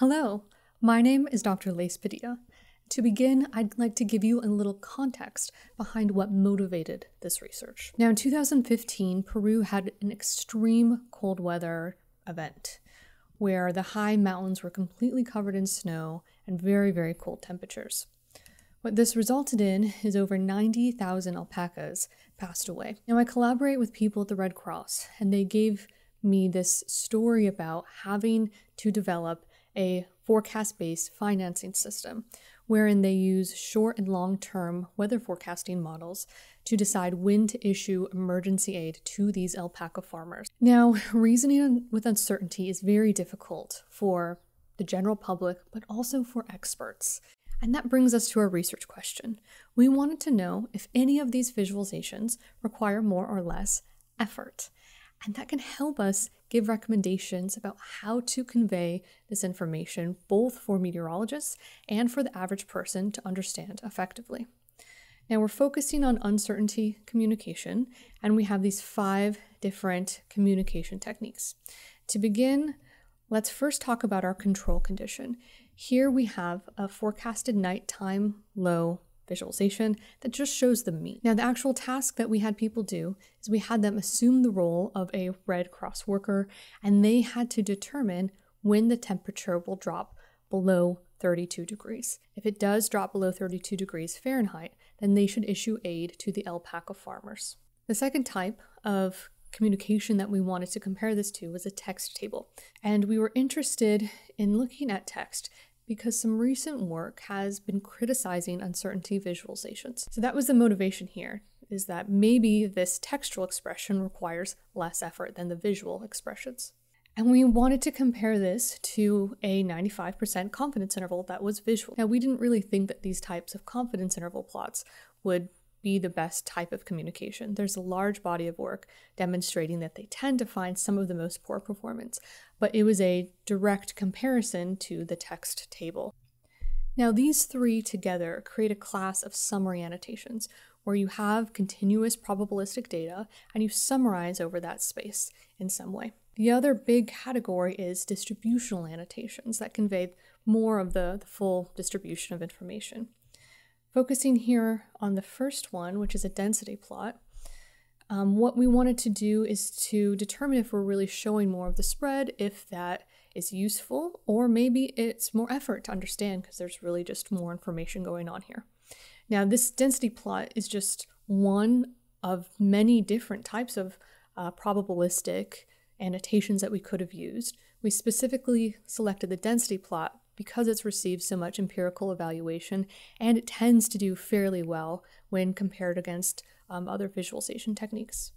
Hello, my name is Dr. Lace Padilla. To begin, I'd like to give you a little context behind what motivated this research. Now, in 2015, Peru had an extreme cold weather event where the high mountains were completely covered in snow and very, very cold temperatures. What this resulted in is over 90,000 alpacas passed away. Now, I collaborate with people at the Red Cross, and they gave me this story about having to develop a forecast based financing system wherein they use short and long term weather forecasting models to decide when to issue emergency aid to these alpaca farmers. Now, reasoning with uncertainty is very difficult for the general public, but also for experts. And that brings us to our research question. We wanted to know if any of these visualizations require more or less effort. And that can help us give recommendations about how to convey this information both for meteorologists and for the average person to understand effectively. Now, we're focusing on uncertainty communication, and we have these five different communication techniques. To begin, let's first talk about our control condition. Here we have a forecasted nighttime low visualization that just shows the mean. Now, the actual task that we had people do is we had them assume the role of a Red Cross worker and they had to determine when the temperature will drop below 32 degrees. If it does drop below 32 degrees Fahrenheit, then they should issue aid to the alpaca farmers. The second type of communication that we wanted to compare this to was a text table. And we were interested in looking at text because some recent work has been criticizing uncertainty visualizations. So that was the motivation here, is that maybe this textual expression requires less effort than the visual expressions. And we wanted to compare this to a 95% confidence interval that was visual. Now, we didn't really think that these types of confidence interval plots would be the best type of communication. There's a large body of work demonstrating that they tend to find some of the most poor performance, but it was a direct comparison to the text table. Now, these three together create a class of summary annotations where you have continuous probabilistic data and you summarize over that space in some way. The other big category is distributional annotations that convey more of the, the full distribution of information. Focusing here on the first one, which is a density plot, um, what we wanted to do is to determine if we're really showing more of the spread, if that is useful, or maybe it's more effort to understand because there's really just more information going on here. Now, this density plot is just one of many different types of uh, probabilistic annotations that we could have used. We specifically selected the density plot because it's received so much empirical evaluation and it tends to do fairly well when compared against um, other visualization techniques.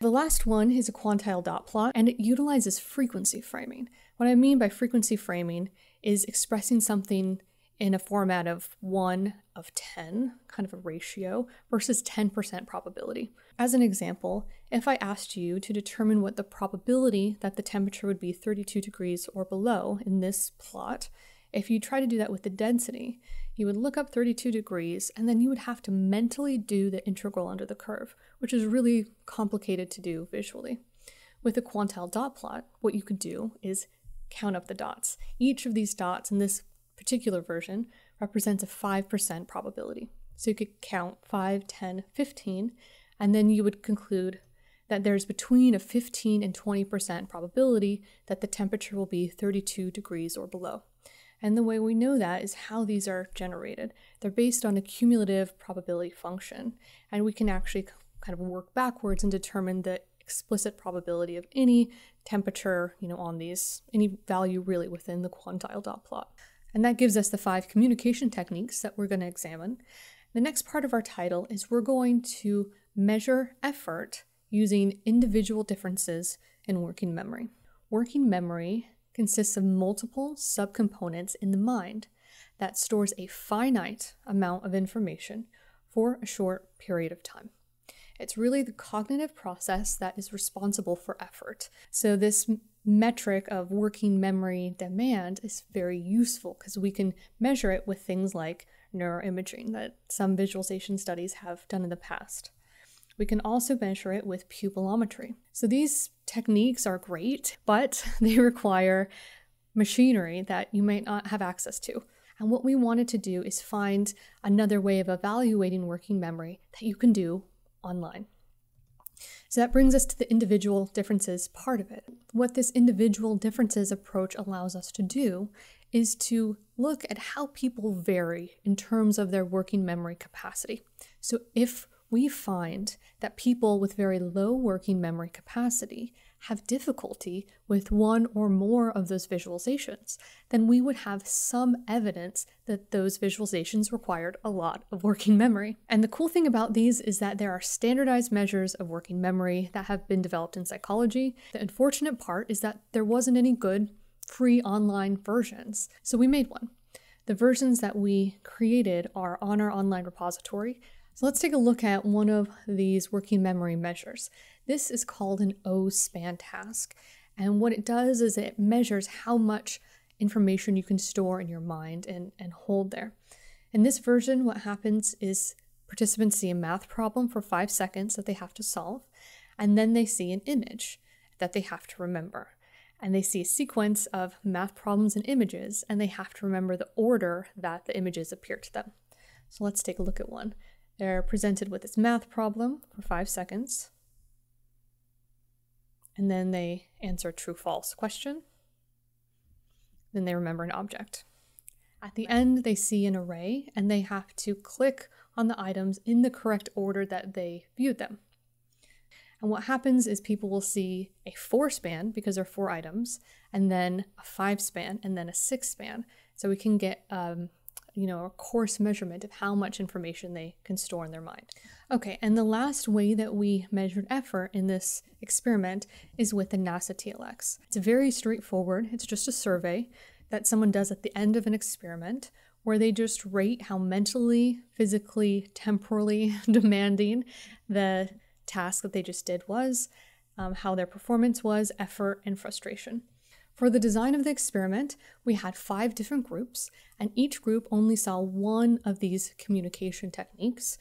The last one is a quantile dot plot, and it utilizes frequency framing. What I mean by frequency framing is expressing something in a format of 1 of 10, kind of a ratio, versus 10% probability. As an example, if I asked you to determine what the probability that the temperature would be 32 degrees or below in this plot, if you try to do that with the density, you would look up 32 degrees and then you would have to mentally do the integral under the curve, which is really complicated to do visually. With a quantile dot plot, what you could do is count up the dots. Each of these dots in this particular version represents a 5% probability. So you could count 5, 10, 15, and then you would conclude that there's between a 15 and 20% probability that the temperature will be 32 degrees or below. And the way we know that is how these are generated. They're based on a cumulative probability function, and we can actually kind of work backwards and determine the explicit probability of any temperature, you know, on these, any value really within the quantile dot plot. And that gives us the five communication techniques that we're going to examine. The next part of our title is we're going to measure effort using individual differences in working memory. Working memory consists of multiple subcomponents in the mind that stores a finite amount of information for a short period of time. It's really the cognitive process that is responsible for effort. So, this metric of working memory demand is very useful because we can measure it with things like neuroimaging that some visualization studies have done in the past. We can also measure it with pupillometry. So these techniques are great, but they require machinery that you might not have access to. And what we wanted to do is find another way of evaluating working memory that you can do online. So that brings us to the individual differences part of it. What this individual differences approach allows us to do is to look at how people vary in terms of their working memory capacity. So if we find that people with very low working memory capacity have difficulty with one or more of those visualizations, then we would have some evidence that those visualizations required a lot of working memory. And the cool thing about these is that there are standardized measures of working memory that have been developed in psychology. The unfortunate part is that there wasn't any good free online versions, so we made one. The versions that we created are on our online repository. So let's take a look at one of these working memory measures. This is called an O-span task. And what it does is it measures how much information you can store in your mind and, and hold there. In this version, what happens is participants see a math problem for five seconds that they have to solve, and then they see an image that they have to remember. And they see a sequence of math problems and images, and they have to remember the order that the images appear to them. So let's take a look at one. They're presented with this math problem for five seconds and then they answer true false question. Then they remember an object. At the end, they see an array and they have to click on the items in the correct order that they viewed them. And what happens is people will see a four span because there are four items, and then a five span, and then a six span. So we can get um, you know, a coarse measurement of how much information they can store in their mind. Okay, and the last way that we measured effort in this experiment is with the NASA TLX. It's very straightforward. It's just a survey that someone does at the end of an experiment where they just rate how mentally, physically, temporally demanding the task that they just did was, um, how their performance was, effort, and frustration. For the design of the experiment, we had five different groups, and each group only saw one of these communication techniques.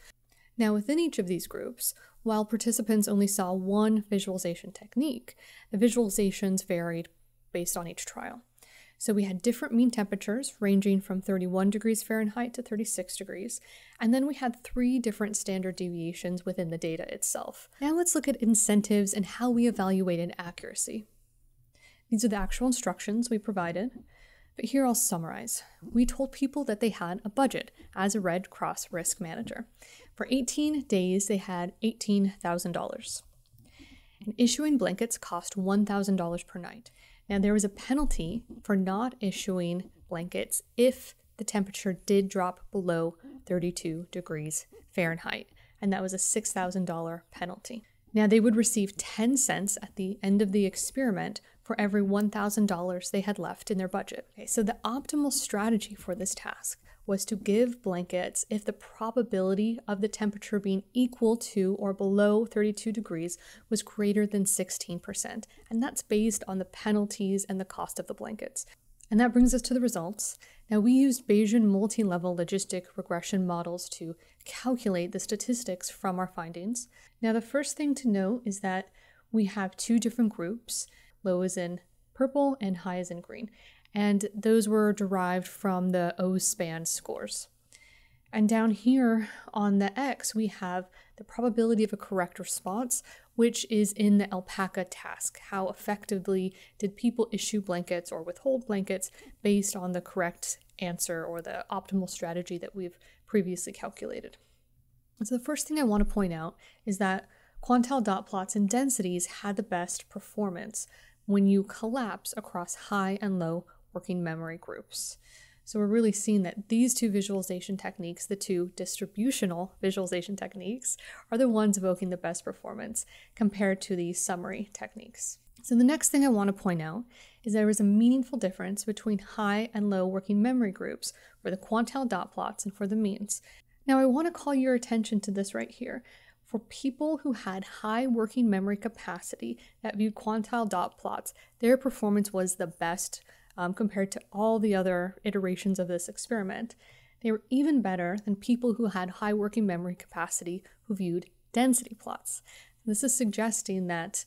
Now, within each of these groups, while participants only saw one visualization technique, the visualizations varied based on each trial. So we had different mean temperatures ranging from 31 degrees Fahrenheit to 36 degrees, and then we had three different standard deviations within the data itself. Now let's look at incentives and how we evaluated accuracy. These are the actual instructions we provided. But here I'll summarize. We told people that they had a budget as a Red Cross risk manager. For 18 days, they had $18,000. And issuing blankets cost $1,000 per night. Now, there was a penalty for not issuing blankets if the temperature did drop below 32 degrees Fahrenheit, and that was a $6,000 penalty. Now, they would receive 10 cents at the end of the experiment for every $1,000 they had left in their budget. Okay, so the optimal strategy for this task was to give blankets if the probability of the temperature being equal to or below 32 degrees was greater than 16%. And that's based on the penalties and the cost of the blankets. And that brings us to the results. Now, we used Bayesian multi level logistic regression models to calculate the statistics from our findings. Now, the first thing to note is that we have two different groups low is in purple and high is in green. And those were derived from the O span scores. And down here on the X, we have the probability of a correct response, which is in the alpaca task. How effectively did people issue blankets or withhold blankets based on the correct answer or the optimal strategy that we've previously calculated? So, the first thing I want to point out is that quantile dot plots and densities had the best performance when you collapse across high and low working memory groups. So we're really seeing that these two visualization techniques, the two distributional visualization techniques, are the ones evoking the best performance compared to the summary techniques. So the next thing I want to point out is there is a meaningful difference between high and low working memory groups for the quantile dot plots and for the means. Now I want to call your attention to this right here for people who had high working memory capacity that viewed quantile dot plots, their performance was the best um, compared to all the other iterations of this experiment. They were even better than people who had high working memory capacity who viewed density plots. This is suggesting that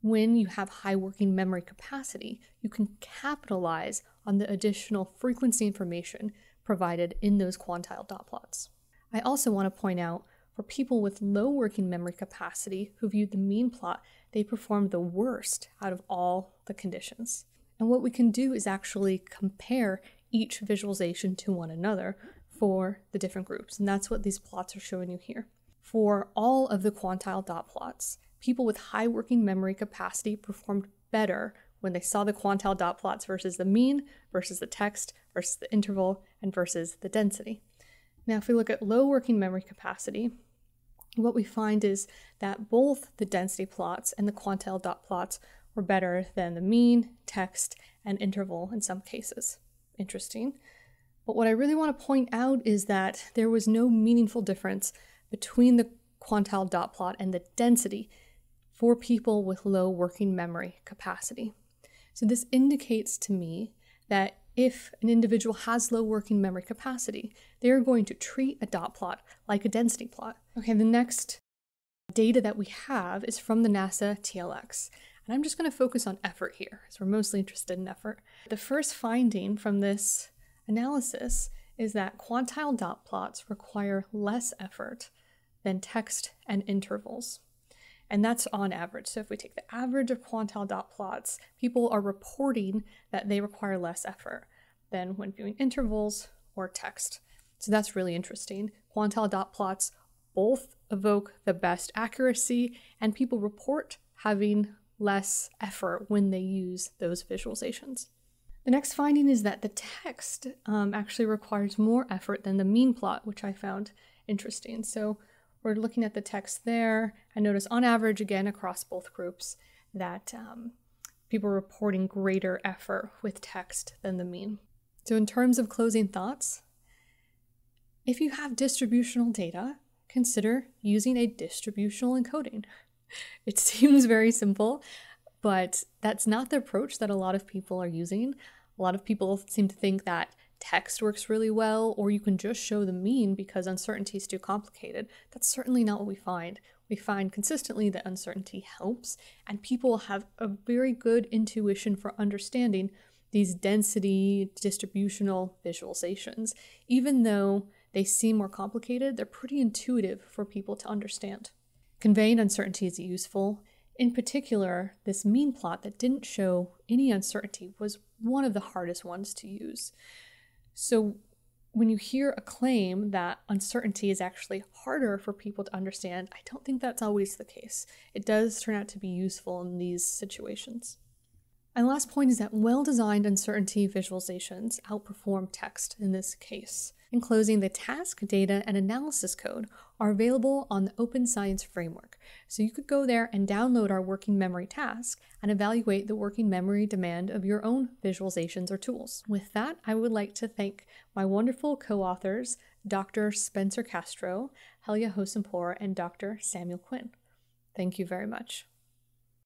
when you have high working memory capacity, you can capitalize on the additional frequency information provided in those quantile dot plots. I also want to point out for people with low working memory capacity who viewed the mean plot, they performed the worst out of all the conditions. And what we can do is actually compare each visualization to one another for the different groups. And that's what these plots are showing you here. For all of the quantile dot plots, people with high working memory capacity performed better when they saw the quantile dot plots versus the mean, versus the text, versus the interval, and versus the density. Now, if we look at low working memory capacity, what we find is that both the density plots and the quantile dot plots were better than the mean, text, and interval in some cases. Interesting. But what I really want to point out is that there was no meaningful difference between the quantile dot plot and the density for people with low working memory capacity. So, this indicates to me that if an individual has low working memory capacity, they are going to treat a dot plot like a density plot. Okay, the next data that we have is from the NASA TLX. And I'm just going to focus on effort here, as we're mostly interested in effort. The first finding from this analysis is that quantile dot plots require less effort than text and intervals. And that's on average. So if we take the average of quantile dot plots, people are reporting that they require less effort than when viewing intervals or text. So that's really interesting. Quantile dot plots both evoke the best accuracy, and people report having less effort when they use those visualizations. The next finding is that the text um, actually requires more effort than the mean plot, which I found interesting. So we're looking at the text there. I notice on average, again, across both groups, that um, people are reporting greater effort with text than the mean. So, in terms of closing thoughts, if you have distributional data, consider using a distributional encoding. It seems very simple, but that's not the approach that a lot of people are using. A lot of people seem to think that text works really well, or you can just show the mean because uncertainty is too complicated. That's certainly not what we find. We find consistently that uncertainty helps, and people have a very good intuition for understanding these density distributional visualizations. Even though they seem more complicated, they're pretty intuitive for people to understand. Conveying uncertainty is useful. In particular, this mean plot that didn't show any uncertainty was one of the hardest ones to use. So when you hear a claim that uncertainty is actually harder for people to understand, I don't think that's always the case. It does turn out to be useful in these situations. And last point is that well designed uncertainty visualizations outperform text in this case. In closing, the task, data, and analysis code are available on the Open Science Framework. So you could go there and download our working memory task and evaluate the working memory demand of your own visualizations or tools. With that, I would like to thank my wonderful co authors, Dr. Spencer Castro, Helia Hosseinpour, and Dr. Samuel Quinan. Thank you very much.